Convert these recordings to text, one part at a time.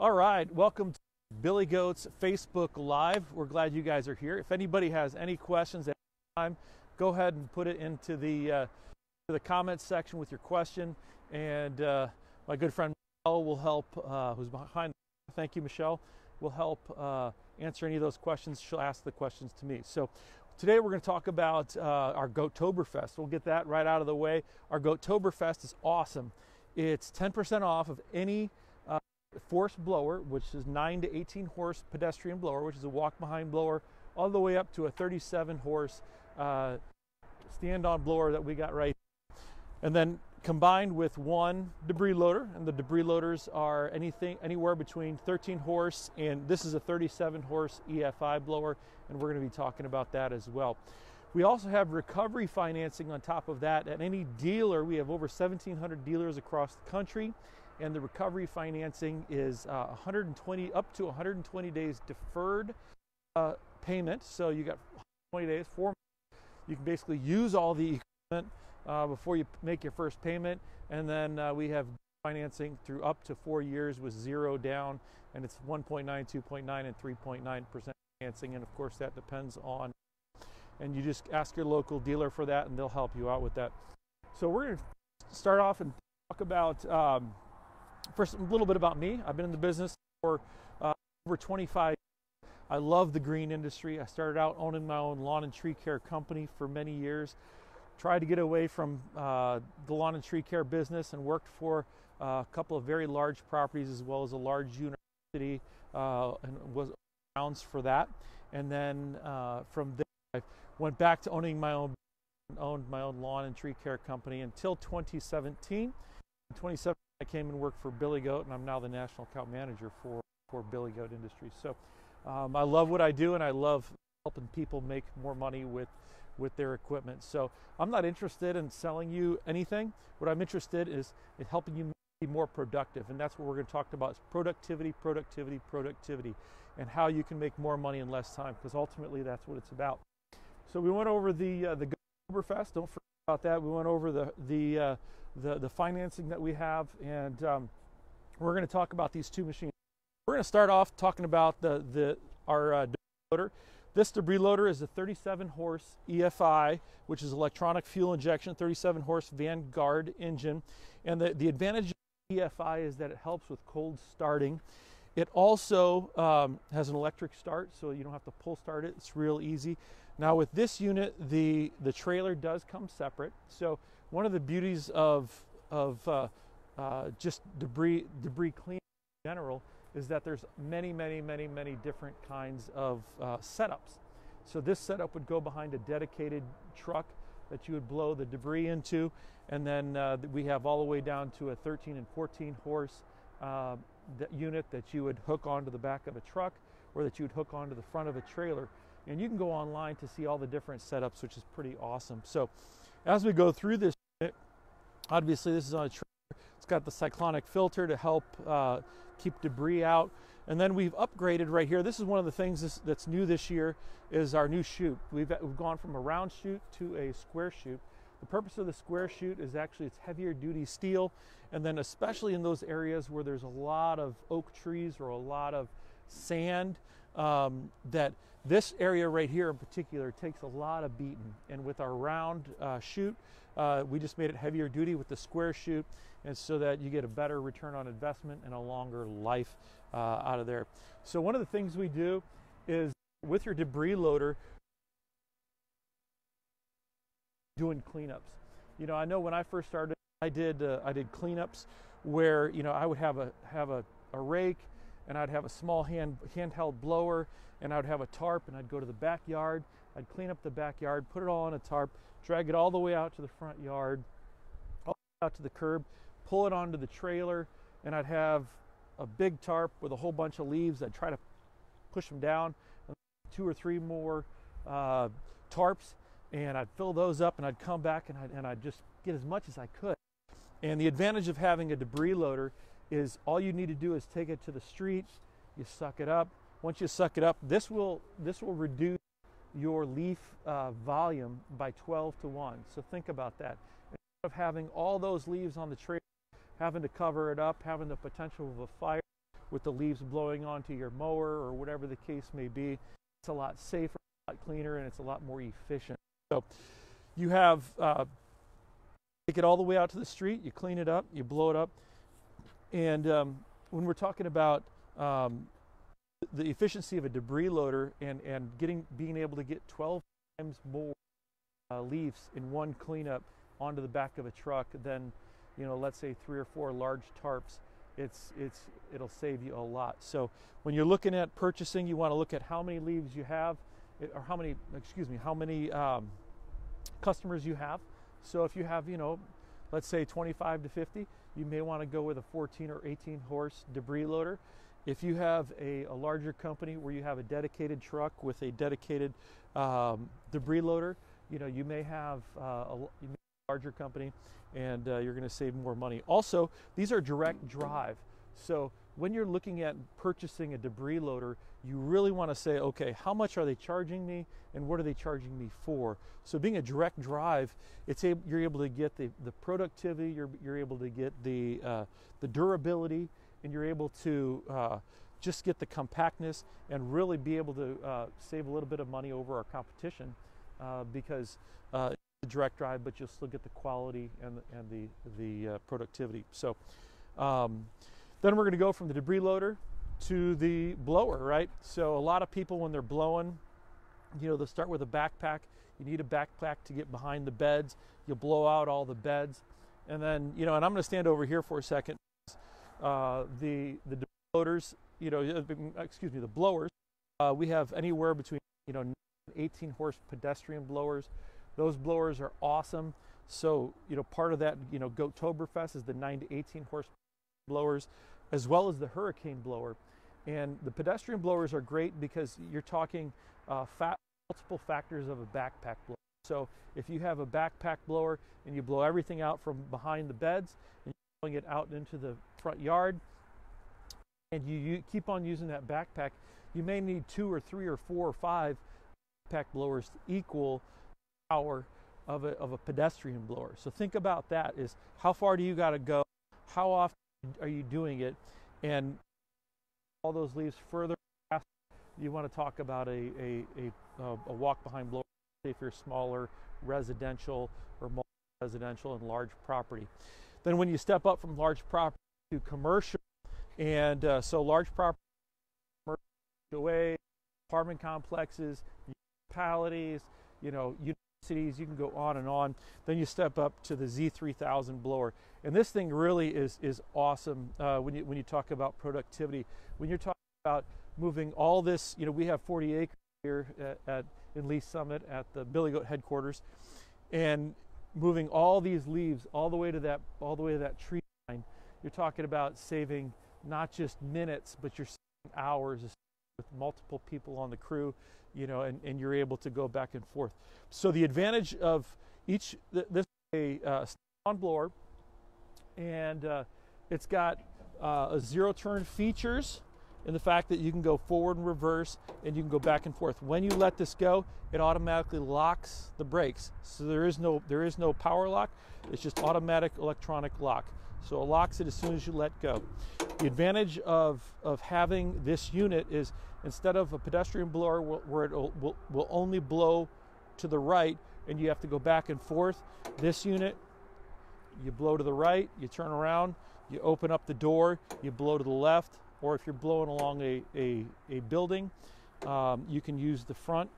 All right, welcome to Billy Goat's Facebook Live. We're glad you guys are here. If anybody has any questions at any time, go ahead and put it into the uh, the comments section with your question, and uh, my good friend Michelle will help. Uh, who's behind? Thank you, Michelle. Will help uh, answer any of those questions. She'll ask the questions to me. So. Today we're going to talk about uh, our Goattoberfest. We'll get that right out of the way. Our Goattoberfest is awesome. It's 10% off of any force blower, which is 9 to 18 horse pedestrian blower, which is a walk behind blower, all the way up to a 37 horse uh, stand on blower that we got right. And then combined with one debris loader, and the debris loaders are anything anywhere between 13 horse and this is a 37 horse EFI blower, and we're going to be talking about that as well. We also have recovery financing on top of that. At any dealer, we have over 1,700 dealers across the country and the recovery financing is uh, 120 up to 120 days deferred uh, payment. So you got 20 days, four. You can basically use all the equipment uh, before you make your first payment, and then uh, we have financing through up to four years with zero down, and it's 1.9, 2.9, and 3.9 percent financing, and of course that depends on. And you just ask your local dealer for that, and they'll help you out with that. So we're going to start off and talk about. Um, First, a little bit about me. I've been in the business for uh, over 25 years. I love the green industry. I started out owning my own lawn and tree care company for many years. Tried to get away from uh, the lawn and tree care business and worked for uh, a couple of very large properties as well as a large university uh, and was grounds for that. And then uh, from there, I went back to owning my own owned my own lawn and tree care company until 2017. In 2017, I came and worked for Billy Goat, and I'm now the national account manager for, for Billy Goat Industries. So um, I love what I do, and I love helping people make more money with with their equipment. So I'm not interested in selling you anything. What I'm interested is in helping you be more productive, and that's what we're going to talk about: is productivity, productivity, productivity, and how you can make more money in less time. Because ultimately, that's what it's about. So we went over the uh, the Goattoberfest. Don't forget about that. We went over the the uh, the, the financing that we have, and um, we're going to talk about these two machines. We're going to start off talking about the, the our uh, loader. This debris loader is a 37 horse EFI, which is electronic fuel injection, 37 horse Vanguard engine. And the, the advantage of EFI is that it helps with cold starting. It also um, has an electric start, so you don't have to pull start it. It's real easy. Now with this unit, the, the trailer does come separate. So one of the beauties of, of uh, uh, just debris, debris cleaning in general is that there's many, many, many, many different kinds of uh, setups. So this setup would go behind a dedicated truck that you would blow the debris into, and then uh, we have all the way down to a 13 and 14 horse uh, unit that you would hook onto the back of a truck or that you would hook onto the front of a trailer. And you can go online to see all the different setups, which is pretty awesome. So as we go through this Obviously, this is on a trailer. It's got the cyclonic filter to help uh, keep debris out. And then we've upgraded right here. This is one of the things that's new this year is our new chute. We've, we've gone from a round chute to a square chute. The purpose of the square chute is actually it's heavier duty steel. And then especially in those areas where there's a lot of oak trees or a lot of sand, um, that this area right here in particular takes a lot of beating. And with our round uh, chute, uh, we just made it heavier duty with the square chute, and so that you get a better return on investment and a longer life uh, out of there. So one of the things we do is with your debris loader, doing cleanups. You know, I know when I first started, I did uh, I did cleanups where you know I would have a have a, a rake and I'd have a small hand handheld blower and I'd have a tarp and I'd go to the backyard. I'd clean up the backyard, put it all on a tarp, drag it all the way out to the front yard, all out to the curb, pull it onto the trailer, and I'd have a big tarp with a whole bunch of leaves. I'd try to push them down, two or three more uh, tarps, and I'd fill those up, and I'd come back and I'd, and I'd just get as much as I could. And the advantage of having a debris loader is all you need to do is take it to the street, you suck it up. Once you suck it up, this will this will reduce your leaf uh, volume by 12 to 1. So think about that. Instead of having all those leaves on the tree, having to cover it up, having the potential of a fire, with the leaves blowing onto your mower or whatever the case may be. It's a lot safer, a lot cleaner, and it's a lot more efficient. So you have uh, take it all the way out to the street, you clean it up, you blow it up, and um, when we're talking about um, the efficiency of a debris loader and, and getting being able to get 12 times more uh, leaves in one cleanup onto the back of a truck than you know let's say three or four large tarps it's it's it'll save you a lot. So when you're looking at purchasing you want to look at how many leaves you have or how many excuse me how many um, customers you have. So if you have you know let's say 25 to 50 you may want to go with a 14 or 18 horse debris loader. If you have a, a larger company where you have a dedicated truck with a dedicated um, debris loader you know you may have uh, a, may have a larger company and uh, you're going to save more money. Also these are direct drive. So when you're looking at purchasing a debris loader you really want to say okay how much are they charging me and what are they charging me for so being a direct drive it's able, you're able to get the, the productivity you're, you're able to get the, uh, the durability and you're able to uh, just get the compactness and really be able to uh, save a little bit of money over our competition uh, because uh, a direct drive, but you'll still get the quality and the, and the, the uh, productivity. So um, then we're going to go from the debris loader to the blower, right? So a lot of people when they're blowing, you know, they'll start with a backpack. You need a backpack to get behind the beds. You'll blow out all the beds. And then, you know, and I'm going to stand over here for a second. Uh, the the loaders, you know, uh, excuse me, the blowers. Uh, we have anywhere between you know 18 horse pedestrian blowers. Those blowers are awesome. So you know, part of that you know Goattoberfest is the 9 to 18 horse blowers, as well as the hurricane blower. And the pedestrian blowers are great because you're talking uh, fat, multiple factors of a backpack blower. So if you have a backpack blower and you blow everything out from behind the beds and you're blowing it out into the front yard and you, you keep on using that backpack, you may need two or three or four or five backpack blowers to equal power of a, of a pedestrian blower. So think about that is how far do you got to go? How often are you doing it? And all those leaves further you want to talk about a, a, a, a walk behind blower if you're smaller residential or multi-residential and large property. Then when you step up from large property to commercial, and uh, so large property, away, apartment complexes, municipalities, you know, universities, you can go on and on. Then you step up to the Z3000 blower. And this thing really is, is awesome uh, when, you, when you talk about productivity. When you're talking about moving all this, you know, we have 40 acres here at, at in Lee Summit at the Billy Goat headquarters, and moving all these leaves all the way to that all the way to that tree line. You're talking about saving not just minutes, but you're saving hours with multiple people on the crew, you know, and, and you're able to go back and forth. So the advantage of each this is a uh, on blower, and uh, it's got uh, a zero turn features in the fact that you can go forward and reverse and you can go back and forth. When you let this go, it automatically locks the brakes. So there is no there is no power lock. It's just automatic electronic lock. So it locks it as soon as you let go. The advantage of, of having this unit is instead of a pedestrian blower where it will, will, only blow to the right and you have to go back and forth, this unit, you blow to the right, you turn around, you open up the door, you blow to the left, or if you're blowing along a, a, a building, um, you can use the front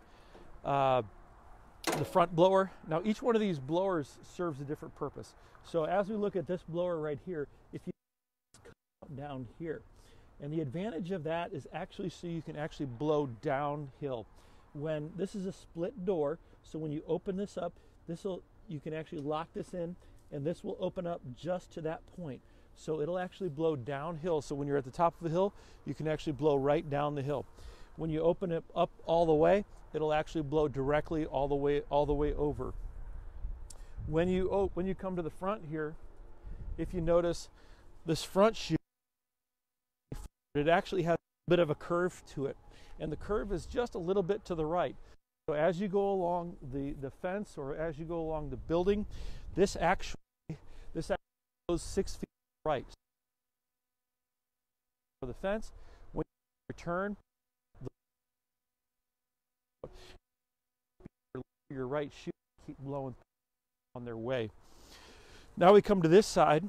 uh, the front blower. Now each one of these blowers serves a different purpose. So as we look at this blower right here, if you come down here, and the advantage of that is actually so you can actually blow downhill. When this is a split door, so when you open this up, this will you can actually lock this in, and this will open up just to that point. So it'll actually blow downhill. So when you're at the top of the hill, you can actually blow right down the hill. When you open it up all the way, it'll actually blow directly all the way all the way over. When you oh, when you come to the front here, if you notice this front chute, it actually has a bit of a curve to it, and the curve is just a little bit to the right. So as you go along the, the fence or as you go along the building, this actually this actually goes six feet right. for the fence. When you return, your right chute keep blowing on their way. Now we come to this side.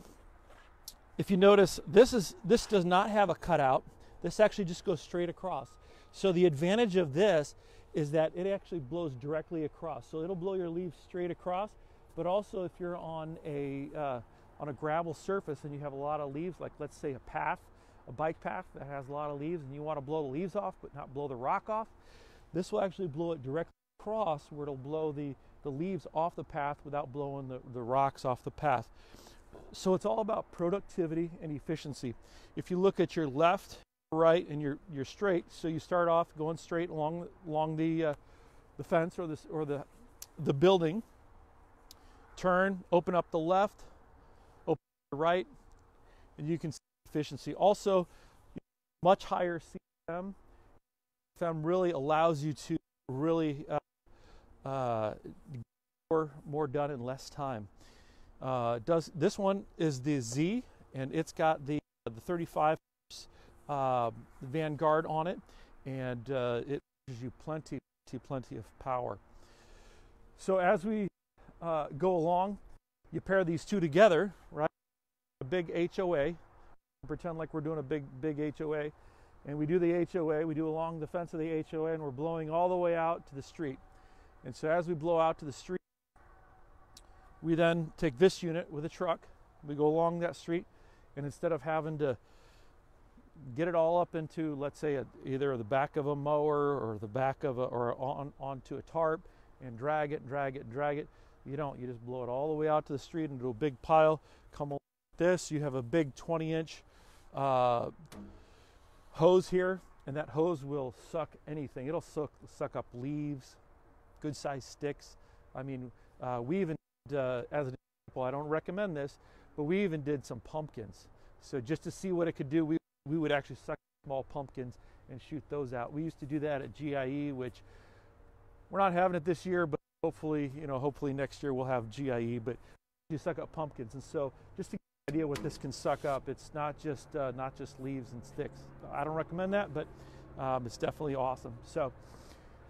If you notice, this is this does not have a cutout. This actually just goes straight across. So the advantage of this is that it actually blows directly across. So it'll blow your leaves straight across, but also if you're on a uh, on a gravel surface and you have a lot of leaves, like let's say a path, a bike path that has a lot of leaves, and you want to blow the leaves off but not blow the rock off, this will actually blow it directly across where it'll blow the, the leaves off the path without blowing the, the rocks off the path. So it's all about productivity and efficiency. If you look at your left, right, and you're, you're straight, so you start off going straight along, along the, uh, the fence or, this, or the, the building, turn, open up the left, open up the right, and you can see efficiency. Also, much higher CM. CFM really allows you to really uh, uh, more, more done in less time. Uh, does this one is the Z, and it's got the the 35 uh, Vanguard on it, and uh, it gives you plenty, plenty, plenty of power. So as we uh, go along, you pair these two together, right? A big HOA. Pretend like we're doing a big, big HOA, and we do the HOA. We do along the fence of the HOA, and we're blowing all the way out to the street. And so as we blow out to the street, we then take this unit with a truck. We go along that street, and instead of having to get it all up into, let's say, a, either the back of a mower or the back of a, or on, onto a tarp and drag it, drag it, drag it, you don't. You just blow it all the way out to the street into a big pile. Come along like this. You have a big 20 inch uh, hose here, and that hose will suck anything. It'll suck, suck up leaves, good sized sticks. I mean, uh, we even uh, as an example, I don't recommend this, but we even did some pumpkins. So just to see what it could do, we, we would actually suck small pumpkins and shoot those out. We used to do that at GIE, which we're not having it this year, but hopefully, you know, hopefully next year we'll have GIE. But you suck up pumpkins, and so just to get an idea what this can suck up, it's not just uh, not just leaves and sticks. I don't recommend that, but um, it's definitely awesome. So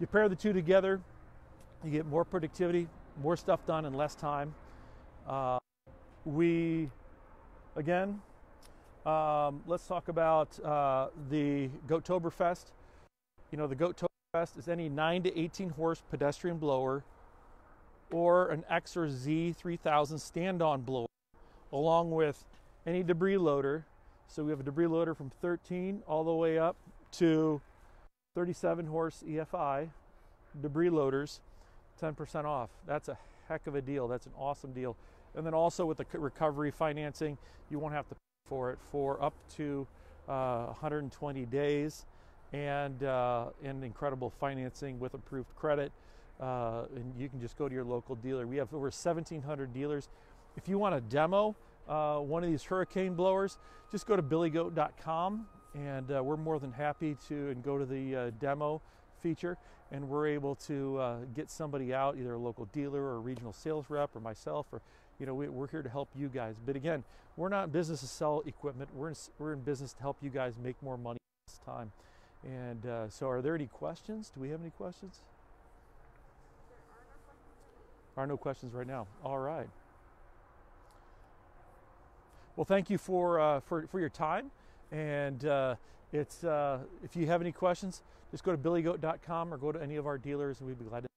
you pair the two together, you get more productivity, more stuff done in less time. Uh, we, again, um, let's talk about uh, the Goattoberfest. You know, the Goattoberfest is any 9 to 18 horse pedestrian blower or an X or Z 3000 stand on blower, along with any debris loader. So we have a debris loader from 13 all the way up to 37 horse EFI debris loaders 10% off. That's a heck of a deal. That's an awesome deal. And then also with the recovery financing, you won't have to pay for it for up to uh, 120 days and, uh, and incredible financing with approved credit. Uh, and you can just go to your local dealer. We have over 1,700 dealers. If you want a demo, uh, one of these hurricane blowers, just go to billygoat.com and uh, we're more than happy to and go to the uh, demo feature and we're able to uh, get somebody out, either a local dealer or a regional sales rep or myself, or you know, we, are here to help you guys. But again, we're not in business to sell equipment. We're in, we're in business to help you guys make more money this time. And uh, so, are there any questions? Do we have any questions? Are no questions right now. All right. Well, thank you for uh, for for your time, and uh, it's uh, if you have any questions, just go to billygoat.com or go to any of our dealers, and we'd be glad to.